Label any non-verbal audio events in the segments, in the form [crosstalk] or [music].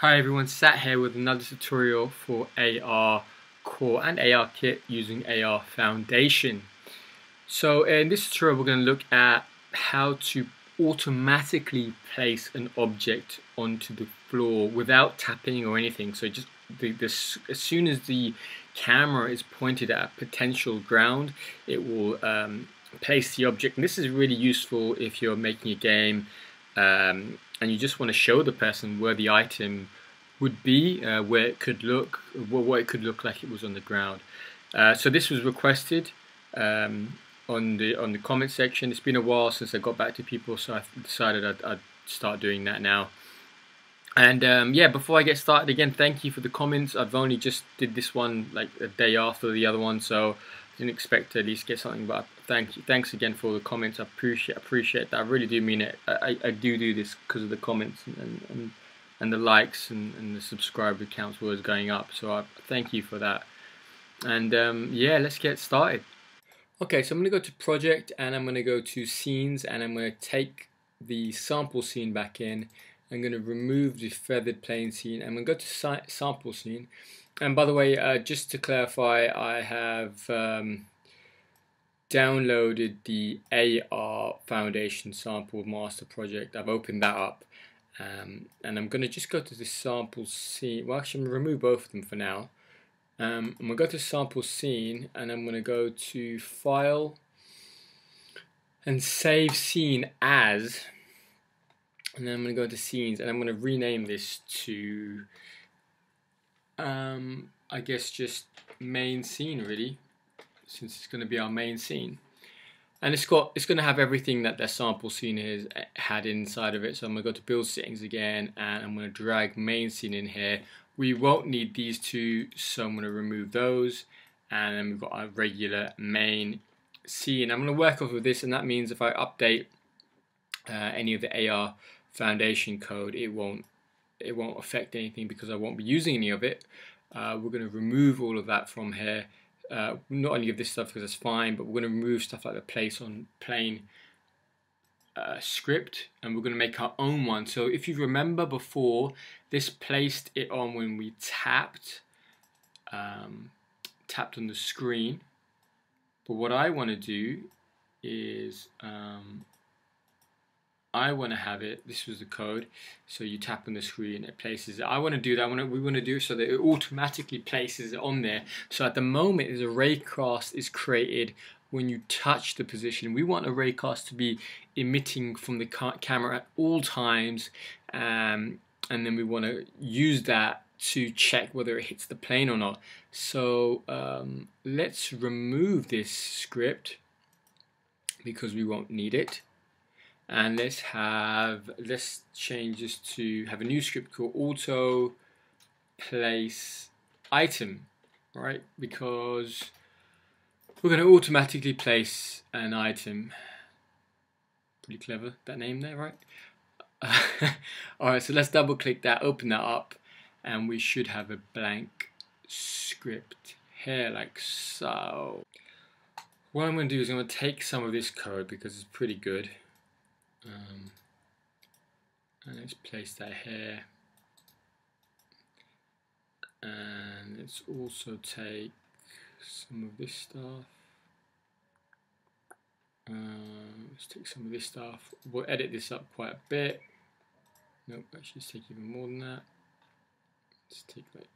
Hi everyone, Sat here with another tutorial for AR Core and AR Kit using AR Foundation. So in this tutorial we're going to look at how to automatically place an object onto the floor without tapping or anything. So just the, this, as soon as the camera is pointed at a potential ground, it will um, place the object. And this is really useful if you're making a game um, and you just want to show the person where the item would be, uh, where it could look, what it could look like it was on the ground. Uh, so this was requested um, on the on the comment section. It's been a while since I got back to people, so I decided I'd, I'd start doing that now. And um, yeah, before I get started again, thank you for the comments. I've only just did this one like a day after the other one, so I didn't expect to at least get something. But thank you, thanks again for the comments. I appreciate appreciate that. I really do mean it. I, I do do this because of the comments and, and and the likes and, and the subscriber counts was going up. So I thank you for that. And um, yeah, let's get started. Okay, so I'm to go to project and I'm to go to scenes and I'm to take the sample scene back in. I'm to remove the feathered plane scene. I'm to go to sample scene. And by the way, uh, just to clarify, I have um, downloaded the AR Foundation sample master project. I've opened that up um, and I'm going to just go to the sample scene. Well, actually, I'm going to remove both of them for now. Um, I'm going to go to sample scene and I'm going to go to file and save scene as. And then I'm going to go to scenes and I'm going to rename this to, um, I guess, just main scene really, since it's going to be our main scene. And it's got it's going to have everything that the sample scene is eh, had inside of it. So I'm going to go to build settings again and I'm going to drag main scene in here. We won't need these two so I'm going to remove those. And then we've got our regular main scene. I'm going to work off of this and that means if I update uh, any of the AR foundation code it won't it won't affect anything because I won't be using any of it. Uh, we're going to remove all of that from here uh, not only of this stuff because it's fine, but we're going to remove stuff like the place on plane uh, script and we're going to make our own one. So if you remember before, this placed it on when we tapped, um, tapped on the screen. But what I want to do is um, I want to have it, this was the code, so you tap on the screen, it places it. I want to do that, to, we want to do so that it automatically places it on there. So at the moment, as a raycast is created when you touch the position. We want a raycast to be emitting from the camera at all times, um, and then we want to use that to check whether it hits the plane or not. So um, let's remove this script because we won't need it and let's have let's change this to have a new script called auto place item right? Because we're going to automatically place an item. Pretty clever that name there right? [laughs] Alright so let's double click that open that up and we should have a blank script here like so. What I'm going to do is I'm going to take some of this code because it's pretty good um, and let's place that here. And let's also take some of this stuff. Uh, let's take some of this stuff. We'll edit this up quite a bit. Nope, actually let's take even more than that. Let's take like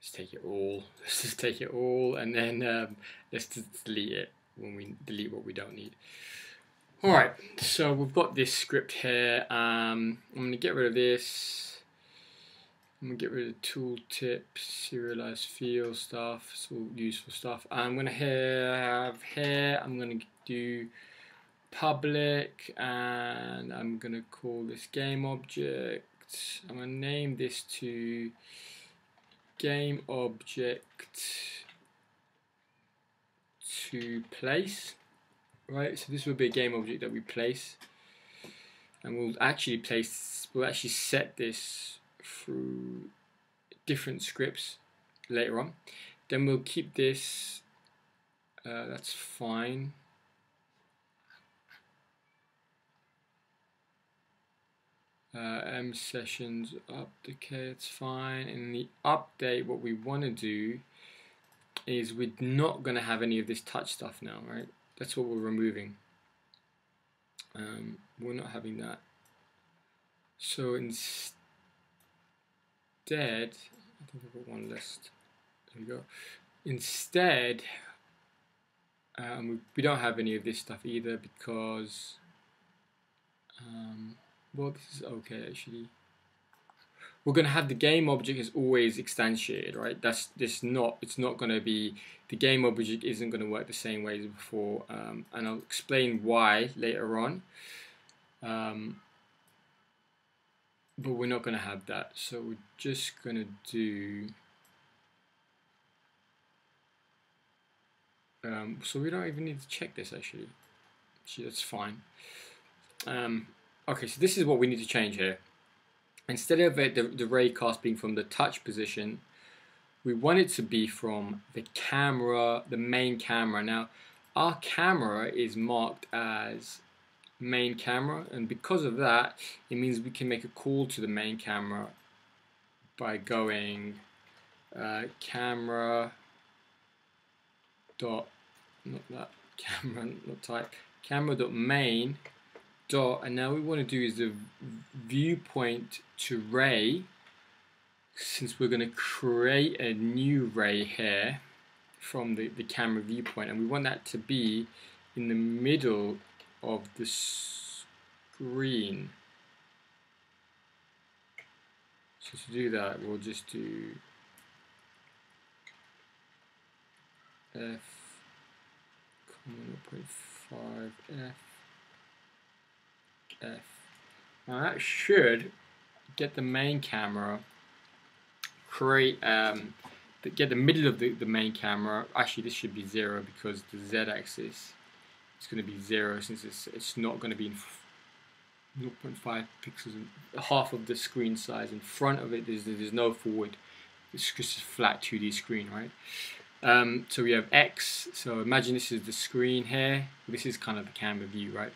let's take it all. [laughs] Let's just take it all and then um, let's just delete it when we delete what we don't need. Alright, so we've got this script here. Um, I'm going to get rid of this. I'm going to get rid of tooltip, serialized field stuff. It's all useful stuff. I'm going to have here, I'm going to do public and I'm going to call this game object. I'm going to name this to game object to place right? So this will be a game object that we place. And we'll actually place we'll actually set this through different scripts later on. Then we'll keep this uh, that's fine. Uh, M sessions up okay it's fine. In the update what we want to do is we're not going to have any of this touch stuff now right that's what we're removing. Um, we're not having that. So instead I think I've got one list. There we go. Instead um, we, don't have any of this stuff either because um, well this is okay actually we're going to have the game object is always instantiated right? That's this not it's not going to be the game object isn't going to work the same way as before um, and I'll explain why later on. Um, but we're not going to have that so we're just going to do um, so we don't even need to check this actually. That's fine. Um, Okay, so this is what we need to change here. Instead of it, the, the ray cast being from the touch position, we want it to be from the camera, the main camera. Now, our camera is marked as main camera, and because of that, it means we can make a call to the main camera by going uh, camera dot not that camera not type camera dot main dot and now we want to do is the viewpoint to ray since we're going to create a new ray here from the, the camera viewpoint and we want that to be in the middle of the screen so to do that we'll just do f 0.5 f F. Now that should get the main camera, create, um, get the middle of the, the main camera. Actually, this should be zero because the z-axis is going to be zero since it's it's not going to be in 0.5 pixels, half of the screen size. In front of it, there's there's no forward. It's just a flat 2D screen, right? Um, so we have X. So imagine this is the screen here. This is kind of the camera view, right?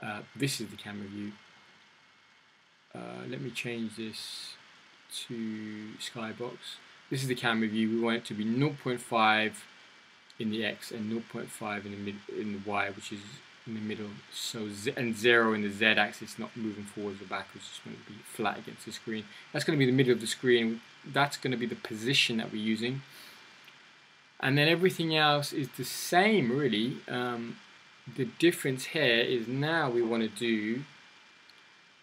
Uh, this is the camera view. Uh, let me change this to skybox. This is the camera view. We want it to be 0.5 in the X and 0.5 in the mid in the Y, which is in the middle. So z and zero in the Z axis, not moving forwards or backwards. Just want to be flat against the screen. That's going to be the middle of the screen. That's going to be the position that we're using. And then everything else is the same, really. Um, the difference here is now we want to do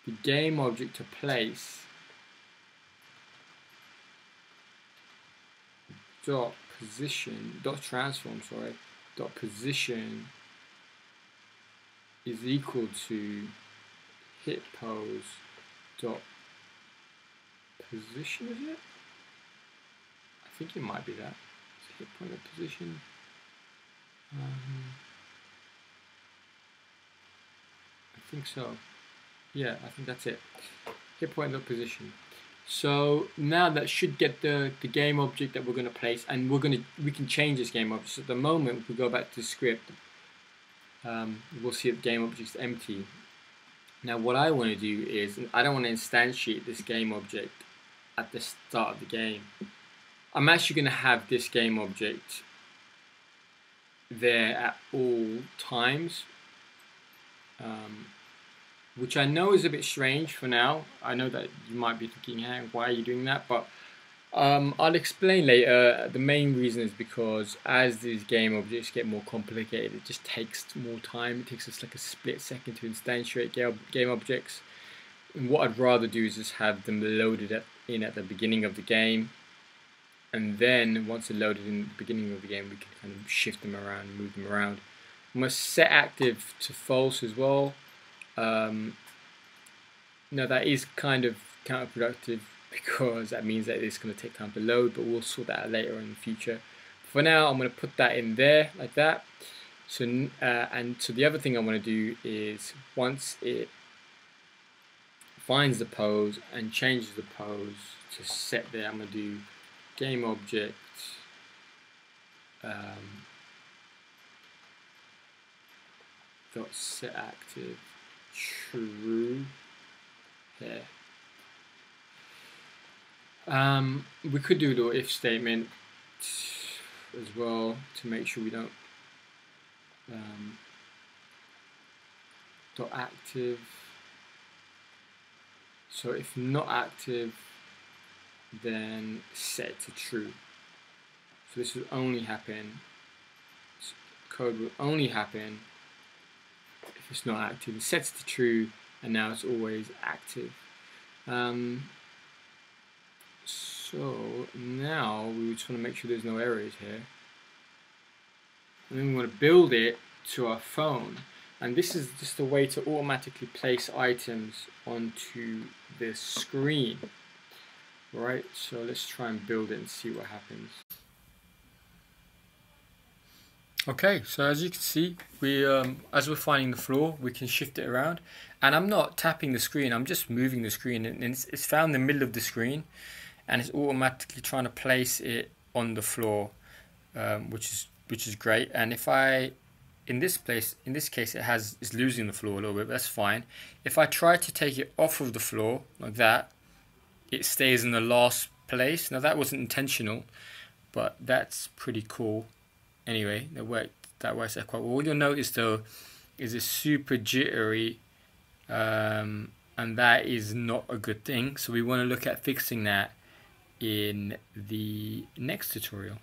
the game object to place dot position dot transform sorry dot position is equal to hit pose dot position is it? I think it might be that. It's hit point of position. Um, I think so. Yeah, I think that's it. Hit point of position. So now that should get the, the game object that we're going to place and we're going to we can change this game object. So at the moment if we go back to script um, we'll see the game object is empty. Now what I want to do is I don't want to instantiate this game object at the start of the game. I'm actually going to have this game object there at all times. Um, which I know is a bit strange for now. I know that you might be thinking, hey, why are you doing that? But um, I'll explain later. The main reason is because as these game objects get more complicated, it just takes more time. It takes us like a split second to instantiate game objects. And what I'd rather do is just have them loaded in at the beginning of the game. And then once they're loaded in the beginning of the game, we can kind of shift them around, move them around. I'm going to set active to false as well. Um, now that is kind of counterproductive [laughs] because that means that it's going to take time to load, but we'll sort that out later in the future. For now, I'm going to put that in there like that. So, uh, and so the other thing I want to do is once it finds the pose and changes the pose to set there, I'm going to do game object um, dot set active true here. Um, we could do a little if statement as well to make sure we don't um, dot active. So if not active, then set to true. So this will only happen, code will only happen it's not active. It sets to true and now it's always active. Um, so now we just want to make sure there's no errors here. And then we want to build it to our phone. And this is just a way to automatically place items onto the screen. Right, so let's try and build it and see what happens. Okay, so as you can see, we um, as we're finding the floor, we can shift it around. And I'm not tapping the screen, I'm just moving the screen. And it's, it's found the middle of the screen and it's automatically trying to place it on the floor, um, which is which is great. And if I, in this place, in this case, it has is losing the floor a little bit. that's fine. If I try to take it off of the floor like that, it stays in the last place. Now that wasn't intentional, but that's pretty cool. Anyway, that worked. That works out quite well. What you'll notice though is it's super jittery. Um, and that is not a good thing. So we want to look at fixing that in the next tutorial.